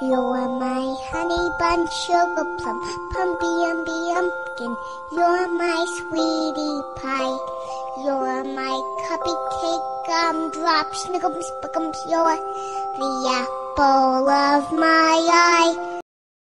You're my honey bun, sugar plum, pumpy umby umpkin. You're my sweetie pie. You're my cupcake gumdrop, snickums, bickums. You're the apple of my eye.